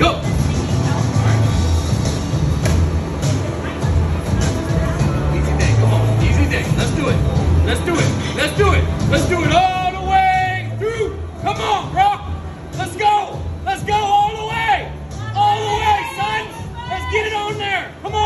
Go. Easy day. Come on. Easy day. Let's do it. Let's do it. Let's do it. Let's do it all the way through. Come on, bro. Let's go. Let's go all the way. All the way, son. Let's get it on there. Come on.